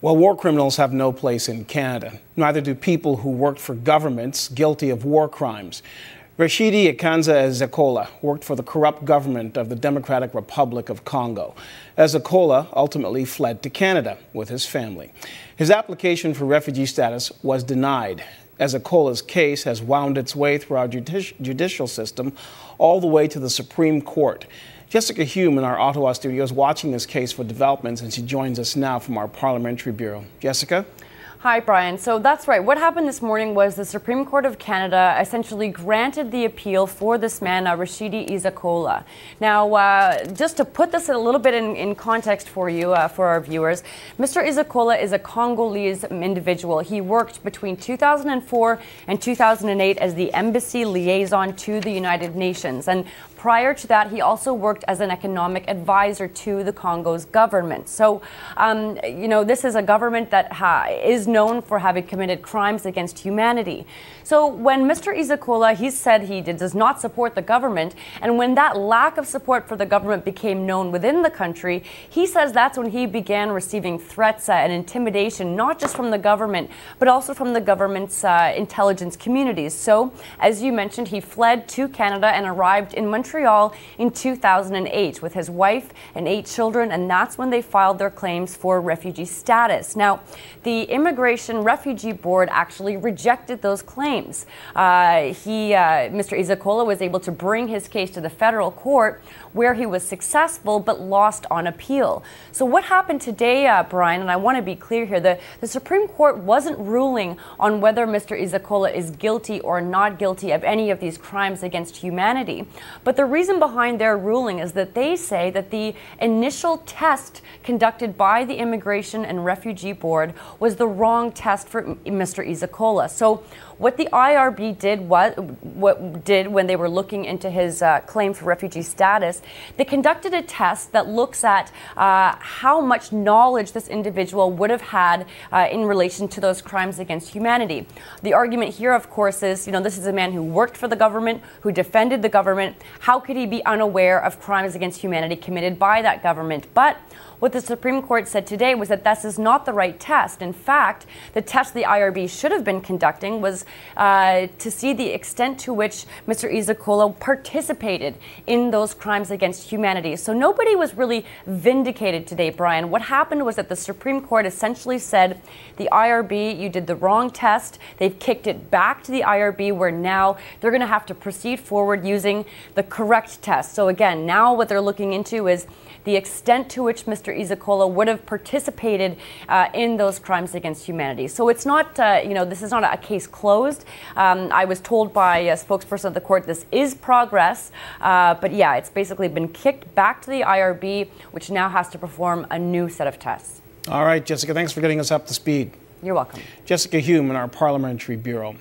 Well, war criminals have no place in Canada. Neither do people who worked for governments guilty of war crimes. Rachidi Ekanza Ezokola worked for the corrupt government of the Democratic Republic of Congo. Ezokola ultimately fled to Canada with his family. His application for refugee status was denied. Ezokola's case has wound its way through our judici- judicial system all the way to the Supreme Court. Jessica Hume in our Ottawa studio is watching this case for developments, and she joins us now from our parliamentary bureau. Jessica? Hi, Brian. So that's right. What happened this morning was the Supreme Court of Canada essentially granted the appeal for this man, uh, Rachidi Ezokola. Now, uh, just to put this a little bit in, in context for you, uh, for our viewers, Mr. Ezokola is a Congolese individual. He worked between 2004 and 2008 as the embassy liaison to the United Nations. And Prior to that, he also worked as an economic advisor to the Congo's government. So, um, you know, this is a government that ha- is known for having committed crimes against humanity. So, when Mr. Ezokola, he said he did, does not support the government, and when that lack of support for the government became known within the country, he says that's when he began receiving threats uh, and intimidation, not just from the government, but also from the government's uh, intelligence communities. So, as you mentioned, he fled to Canada and arrived in Montreal Montreal in 2008 with his wife and eight children, and that's when they filed their claims for refugee status. Now, the Immigration Refugee Board actually rejected those claims. Uh, he, uh, Mr. Ezokola, was able to bring his case to the federal court where he was successful but lost on appeal. So, what happened today, uh, Brian, and I want to be clear here the, the Supreme Court wasn't ruling on whether Mr. Ezokola is guilty or not guilty of any of these crimes against humanity, but the reason behind their ruling is that they say that the initial test conducted by the Immigration and Refugee Board was the wrong test for Mr. Ezokola. So what the IRB did what what did when they were looking into his uh, claim for refugee status, they conducted a test that looks at uh, how much knowledge this individual would have had uh, in relation to those crimes against humanity. The argument here, of course, is you know this is a man who worked for the government, who defended the government. How could he be unaware of crimes against humanity committed by that government? But what the Supreme Court said today was that this is not the right test. In fact, the test the IRB should have been conducting was uh, to see the extent to which Mr. Ezokola participated in those crimes against humanity. So nobody was really vindicated today, Brian. What happened was that the Supreme Court essentially said the IRB, you did the wrong test. They've kicked it back to the IRB where now they're going to have to proceed forward using the correct test. So again, now what they're looking into is the extent to which Mr. Ezokola would have participated uh, in those crimes against humanity. So it's not, uh, you know, this is not a case closed. Um, I was told by a spokesperson of the court this is progress, uh, but yeah, it's basically been kicked back to the IRB, which now has to perform a new set of tests. All right, Jessica, thanks for getting us up to speed. You're welcome. Jessica Hume in our Parliamentary Bureau.